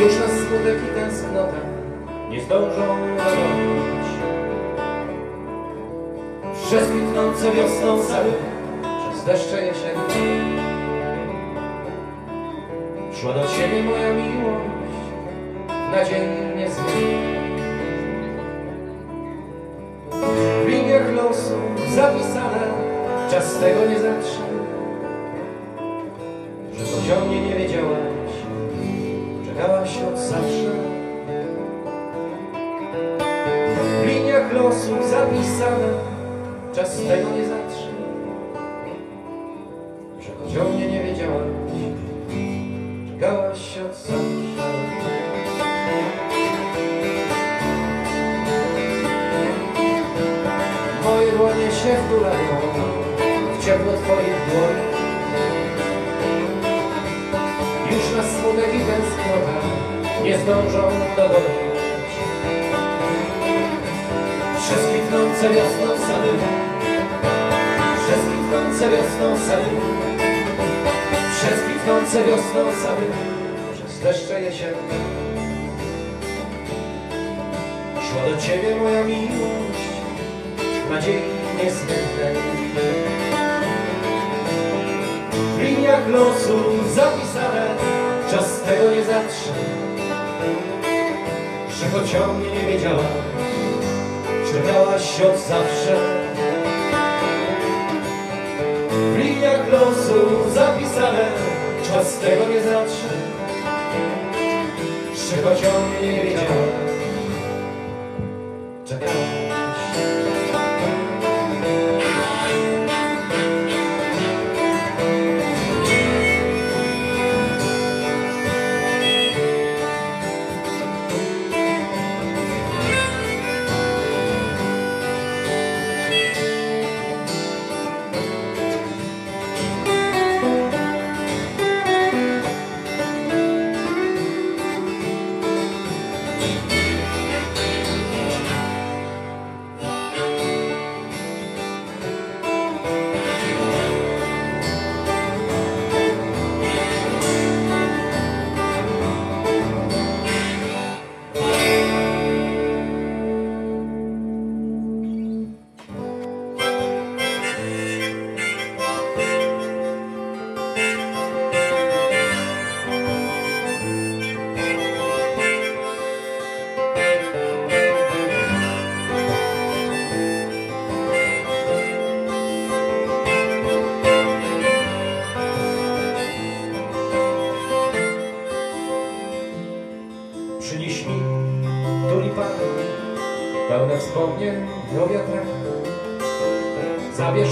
Już nas smutek i tęsknota nie zdążą nadążyć. Przez kwitnące wiosną sady, przez deszcze jesienne. Szła do Ciebie moja miłość, na dzień niezmienny. W liniach losu zapisane, czas tego nie zatrze. Losu zapisane, czas tego nie zatrze. Że pociągnie nie wiedziałaś, czekałaś od zawsze. Moje dłonie się wtulają w ciepło Twoich dłoni. Już nas smutek i tęsknota nie zdążą dogonić. Kwitnące wiosną sady, przez kwitnące wiosną sady, przez kwitnące wiosną sady, przez deszcze jesienne. Szła do Ciebie moja miłość, nadziei niezbędnej. W liniach losu zapisane, czas tego nie zatrze. Że pociągnie nie wiedziała, czekałaś od zawsze. W liniach losu zapisane, czas tego nie zatrze. Że pociągnie nie wiedziała,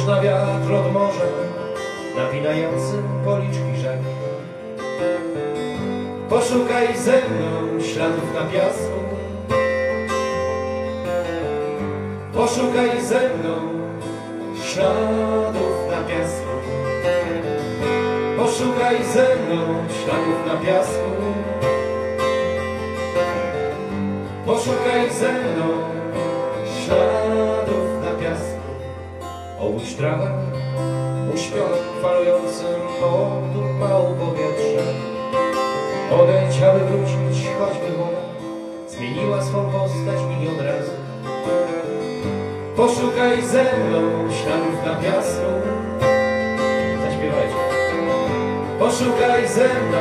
Zabierz na wiatr od morza, napinający policzki rzek. Poszukaj ze mną śladów na piasku. Poszukaj ze mną śladów na piasku. Poszukaj ze mną śladów na piasku. Poszukaj ze mną śladów trawę uśpionym falującym podupał powietrze. Odejdź, aby wrócić, choćby woda zmieniła swą postać milion razy. Poszukaj ze mną śladów na piasku. Zaśpiewajcie. Poszukaj ze mną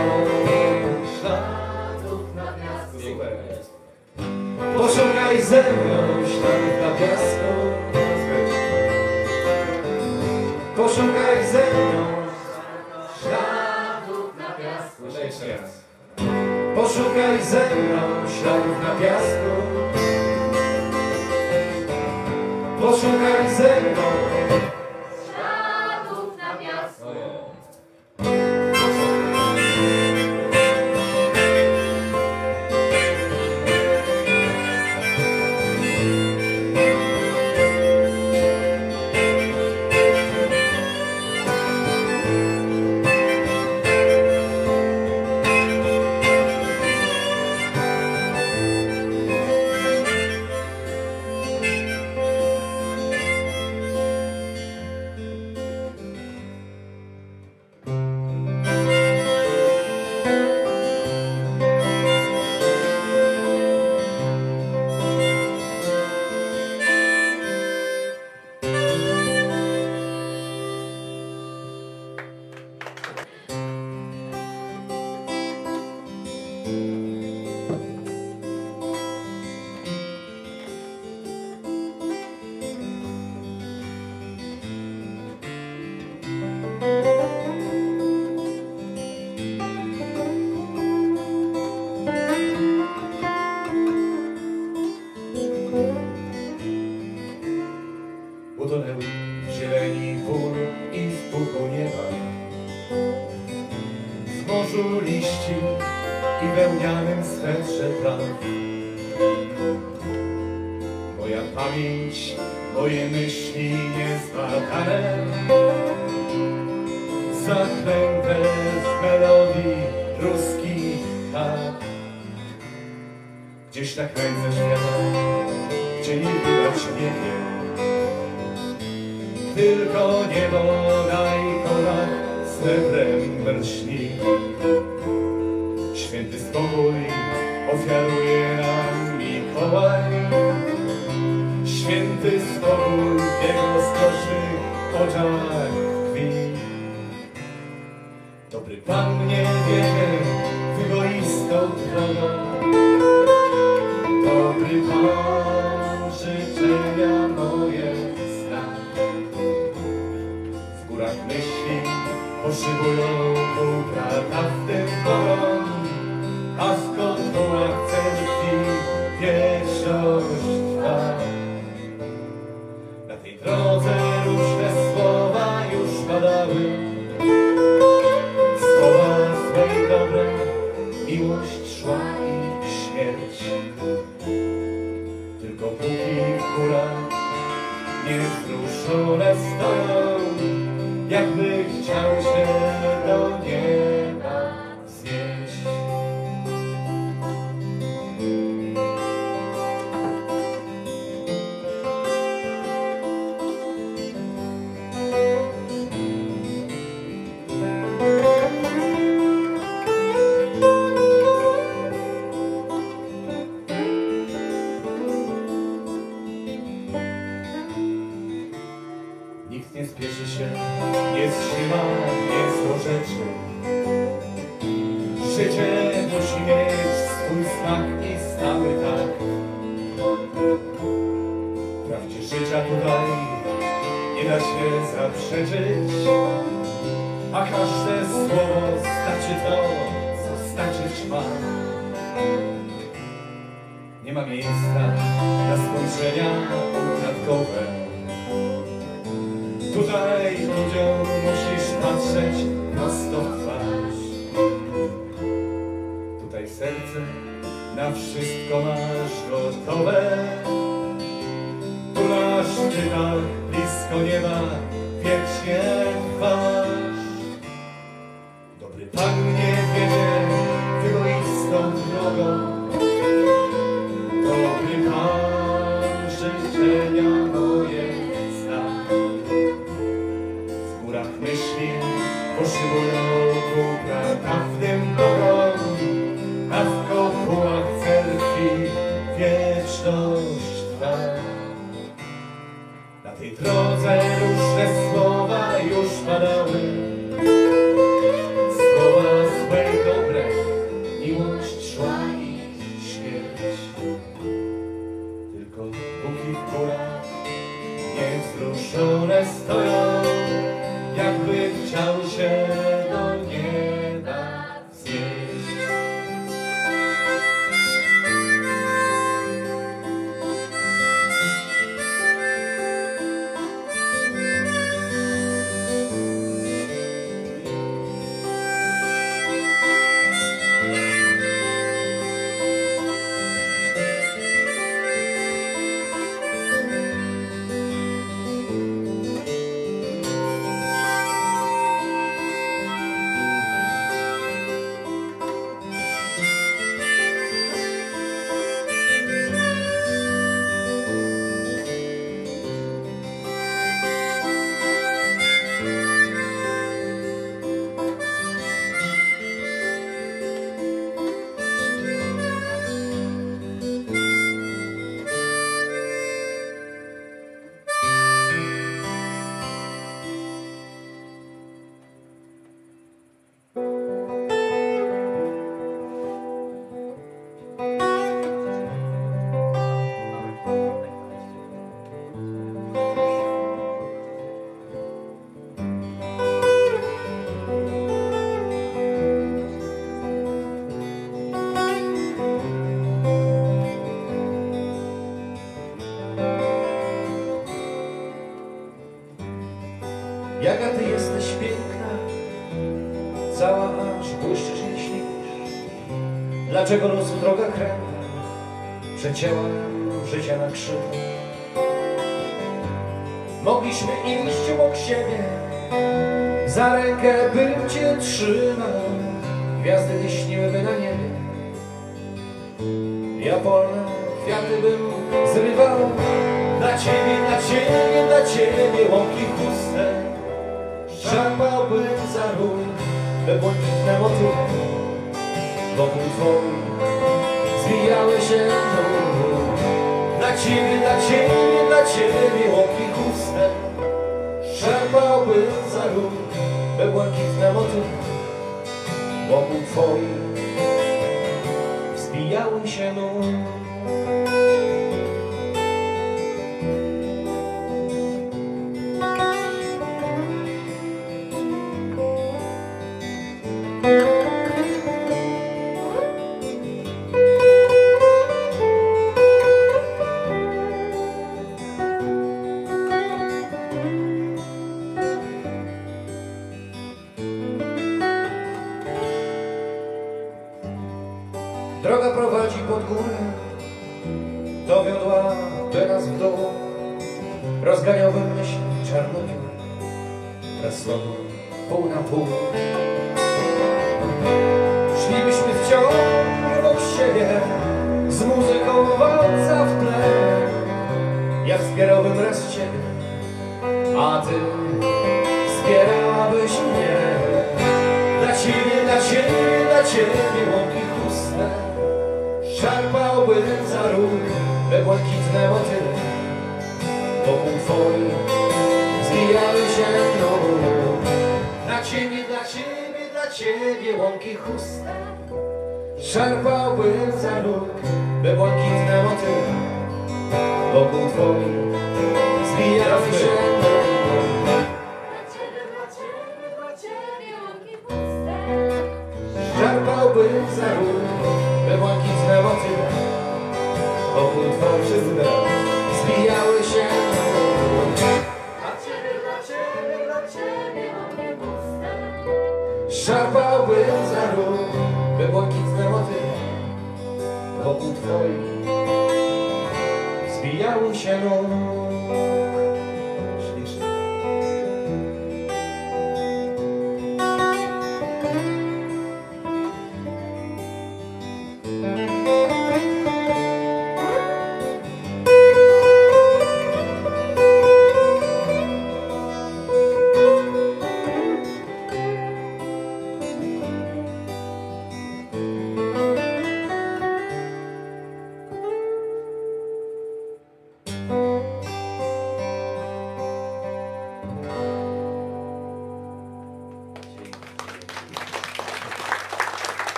śladów na piasku. Super. Poszukaj ze mną śladów na piasku. Poszukaj ze mną śladów na piasku. Jeszcze raz. Poszukaj ze mną śladów na piasku. Poszukaj ze mną niezbadane, zaklęte w melodii ruskich tak. Gdzieś na krańce świata, gdzie nie widać biegnie, tylko niebo na ikonach srebrem lśni. Święty spokój ofiaruje Dobry Pan nie wierzy w egoistą drogą. Dobry Pan życzenia moje zna. W górach myśli poszybują ku pratawnym porom, a zaprzeczyć, a każde słowo znaczy to, co znaczyć ma. Nie ma miejsca na spojrzenia ukradkowe. Tutaj ludziom musisz patrzeć prosto w twarz. Tutaj serce na wszystko masz gotowe. Tu na szczytach blisko nieba wiecznie trwasz. Dobry Pan nie wiedzie w egoistą drogą. Dobry Pan życzenia moje zna. W górach myśli poszybują ku Dlaczego losu droga kręta? Przecięła nam życie na krzywo Mogliśmy iść obok siebie. Za rękę bym cię trzymał. Gwiazdy nie śniłyby na niebie. Ja polne kwiaty bym zrywał. Dla ciebie, dla ciebie, dla ciebie łąki puste Szarpałbym za róg We błękitne motyle Wokół twoich zwijały się nury Dla ciebie, dla ciebie, dla ciebie łąki puste Szarpałbym za róg We błękitne motyle Wokół twoich zwijały się nury ciebie, łąki chustne Szarpałbym za róg we błękitne motyle Wokół twoich zwijały się nury Dla ciebie, dla ciebie, dla ciebie łąki chustne Szarpałbym za róg we błękitne motyle Wokół twoich zwijały się Szarpałbym za róg we błękitne motyle Wokół twoich zwijały się. Dla ciebie, dla ciebie, dla ciebie łąki puste. Szarpałbym za róg we błękitne motyle Wokół twoich. Zwijały się. nury